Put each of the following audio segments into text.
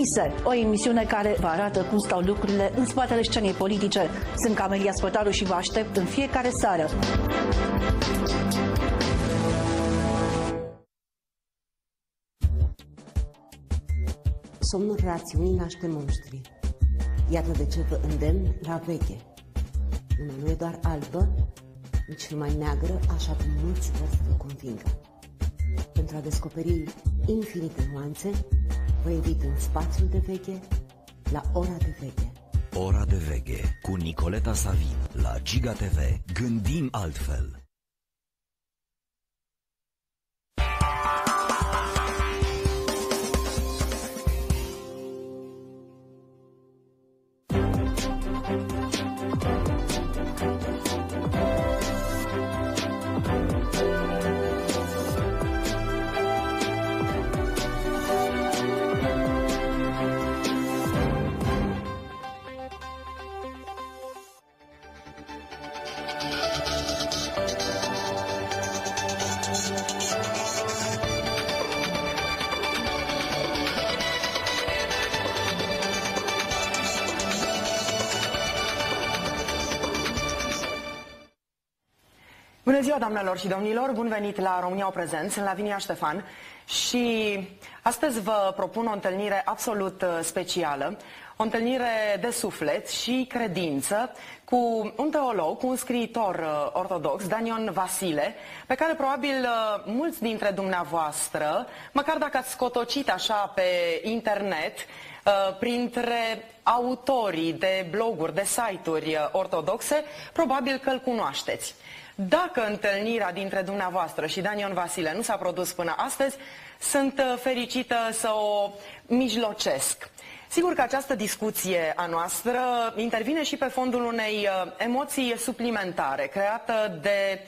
Culise, o emisiune care vă arată cum stau lucrurile în spatele scenei politice. Sunt Camelia Spătaru și vă aștept în fiecare seară. Somnul rațiunii naște monștri. Iată de ce vă îndemn la veche. Lumea nu e doar albă, nici numai neagră, așa cum mulți vor să vă convingă. Pentru a descoperi infinite nuanțe, vă invit în spațiul de veche, la ora de veche. Ora de veche cu Nicoleta Savin la Giga TV. Gândim altfel. Bună ziua, doamnelor și domnilor! Bun venit la România o prezent. Sunt Lavinia Ștefan și astăzi vă propun o întâlnire absolut uh, specială, o întâlnire de suflet și credință cu un teolog, cu un scriitor uh, ortodox, Danion Vasile, pe care probabil uh, mulți dintre dumneavoastră, măcar dacă ați scotocit așa pe internet, printre autorii de bloguri, de site-uri ortodoxe, probabil că îl cunoașteți. Dacă întâlnirea dintre dumneavoastră și Daniel Vasile nu s-a produs până astăzi, sunt uh, fericită să o mijlocesc. Sigur că această discuție a noastră intervine și pe fondul unei uh, emoții suplimentare creată de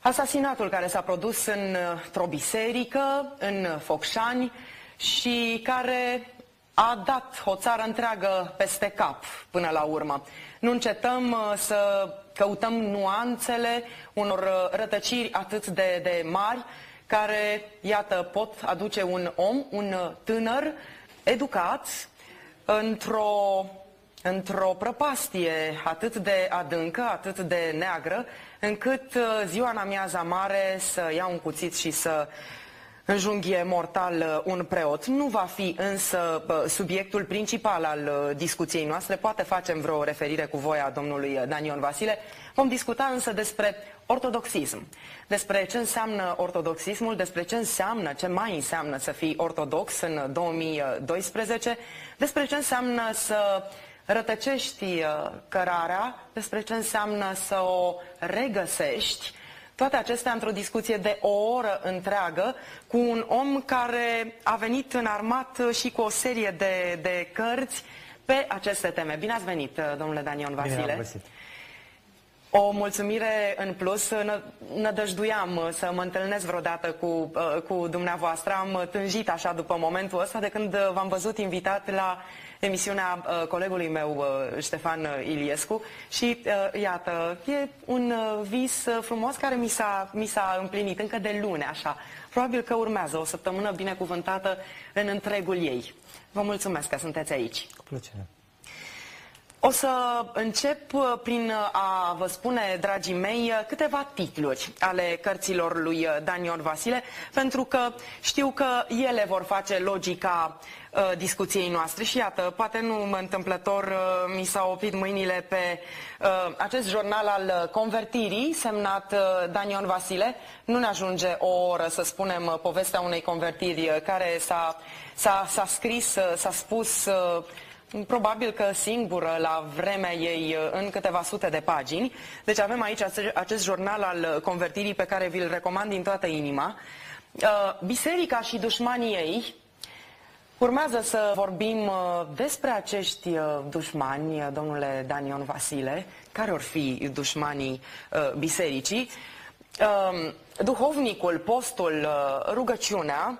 asasinatul care s-a produs într-o biserică, în Focșani, și care a dat o țară întreagă peste cap până la urmă. Nu încetăm uh, să căutăm nuanțele unor uh, rătăciri atât de, de mari care, iată, pot aduce un om, un uh, tânăr educat într-o într-o prăpastie atât de adâncă, atât de neagră, încât ziua în amiaza mare să ia un cuțit și să înjunghie mortal uh, un preot. Nu va fi însă subiectul principal al uh, discuției noastre. Poate facem vreo referire cu voia domnului uh, Daniel Vasile. Vom discuta însă despre ortodoxism, despre ce înseamnă ortodoxismul, despre ce înseamnă, ce mai înseamnă să fii ortodox în 2012, despre ce înseamnă să rătăcești cărarea, despre ce înseamnă să o regăsești, toate acestea într-o discuție de o oră întreagă cu un om care a venit în armat și cu o serie de, de cărți pe aceste teme. Bine ați venit, domnule Daniel Vasile. Bine am o mulțumire în plus, nădăjduiam să mă întâlnesc vreodată cu, cu dumneavoastră. Am tânjit așa după momentul ăsta de când v-am văzut invitat la emisiunea uh, colegului meu, uh, Ștefan uh, Iliescu și uh, iată, e un uh, vis uh, frumos care mi s-a, mi s-a împlinit încă de lune, așa. Probabil că urmează o săptămână binecuvântată în întregul ei. Vă mulțumesc că sunteți aici. Cu plăcere. O să încep uh, prin a vă spune, dragii mei, uh, câteva titluri ale cărților lui uh, Daniel Vasile, pentru că știu că ele vor face logica uh, discuției noastre. Și iată, poate nu întâmplător uh, mi s-au oprit mâinile pe uh, acest jurnal al convertirii, semnat uh, Daniel Vasile. Nu ne ajunge o oră să spunem povestea unei convertiri care s-a scris, s-a spus probabil că singură la vremea ei uh, în câteva sute de pagini. Deci avem aici acest jurnal al convertirii pe care vi-l recomand din toată inima. Uh, biserica și dușmanii ei, Urmează să vorbim uh, despre acești dușmani, domnule Danion Vasile, care or fi dușmanii bisericii. Duhovnicul, postul, rugăciunea,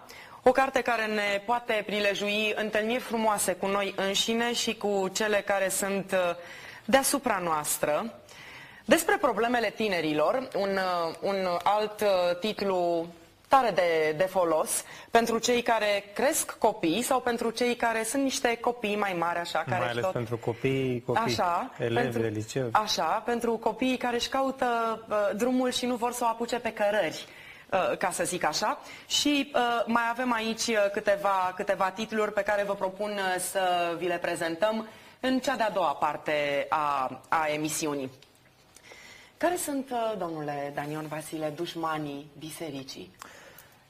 o carte care ne poate prilejui întâlniri frumoase cu noi înșine și cu cele care sunt uh, deasupra noastră. Despre problemele tinerilor, un, uh, un alt uh, titlu tare de, de folos pentru cei care cresc copii sau pentru cei care sunt niște copii mai mari, așa, care Mai ales tot... pentru copii, copii Așa, elevi pentru, de liceu. Așa, pentru copiii care își caută uh, drumul și nu vor să o apuce pe cărări, uh, ca să zic așa. Și uh, mai avem aici uh, câteva, câteva titluri pe care vă propun uh, să vi le prezentăm în cea de-a doua parte a, a emisiunii. Care sunt, uh, domnule Danion Vasile, dușmanii bisericii?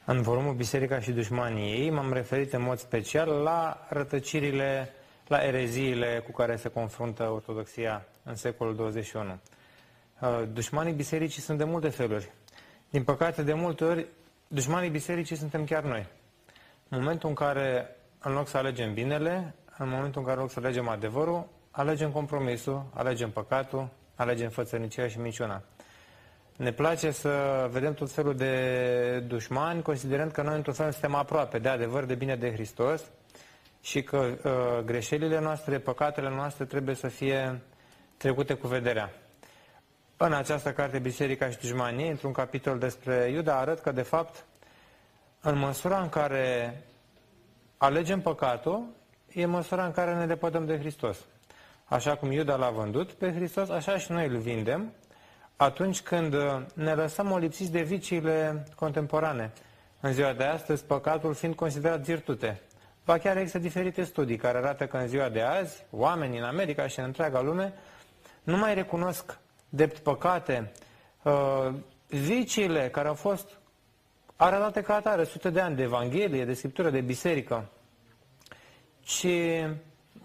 În volumul Biserica și dușmanii ei m-am referit în mod special la rătăcirile, la ereziile cu care se confruntă Ortodoxia în secolul 21. Uh, Dușmanii bisericii sunt de multe feluri. Din păcate, de multe ori, dușmanii bisericii suntem chiar noi. În momentul în care, în loc să alegem binele, în momentul în care, în loc să alegem adevărul, alegem compromisul, alegem păcatul, alegem fățărnicia și minciuna. Ne place să vedem tot felul de dușmani, considerând că noi într-un fel suntem aproape de adevăr, de bine de Hristos și că uh, greșelile noastre, păcatele noastre trebuie să fie trecute cu vederea. În această carte, Biserica și Dușmanii, într-un capitol despre Iuda, arăt că, de fapt, în măsura în care alegem păcatul, e măsura în care ne depătăm de Hristos. Așa cum Iuda l-a vândut pe Hristos, așa și noi îl vindem atunci când uh, ne lăsăm olipsiți de viciile contemporane. În ziua de astăzi, păcatul fiind considerat virtute. Ba chiar există diferite studii care arată că în ziua de azi, oamenii în America și în întreaga lume nu mai recunosc drept păcate uh, viciile care au fost arătate ca atare sute de ani de Evanghelie, de Scriptură, de Biserică, ci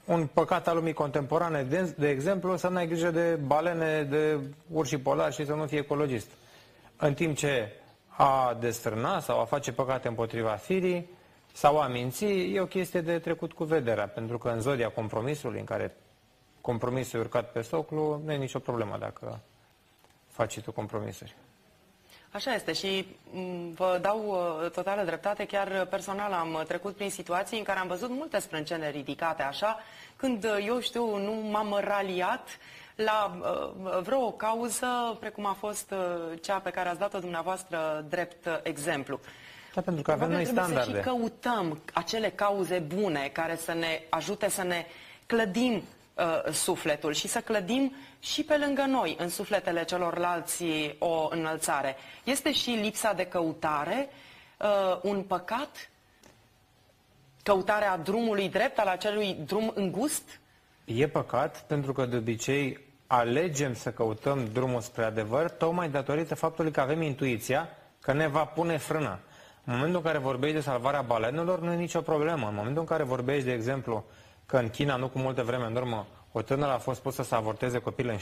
un păcat al lumii contemporane, de, de exemplu, să n-ai grijă de balene, de urși polari și să nu fii ecologist. În timp ce a desfrâna sau a face păcate împotriva firii sau a minți, e o chestie de trecut cu vederea, pentru că în zodia compromisului, în care compromisul e urcat pe soclu, nu e nicio problemă dacă faci tu compromisuri. Așa este și m, vă dau uh, totală dreptate, chiar personal am trecut prin situații în care am văzut multe sprâncene ridicate așa, când, uh, eu știu, nu m-am raliat la uh, vreo cauză, precum a fost uh, cea pe care ați dat-o dumneavoastră drept uh, exemplu. Da, pentru că avem Probabil noi trebuie standarde. să și căutăm acele cauze bune care să ne ajute să ne clădim uh, sufletul și să clădim și pe lângă noi, în sufletele celorlalți, o înălțare. Este și lipsa de căutare uh, un păcat? Căutarea drumului drept, al acelui drum îngust? E păcat pentru că de obicei alegem să căutăm drumul spre adevăr tocmai datorită faptului că avem intuiția că ne va pune frână. În momentul în care vorbești de salvarea balenelor, nu e nicio problemă. În momentul în care vorbești, de exemplu, că în China, nu cu multă vreme în urmă, o tânără a fost pusă să avorteze copil în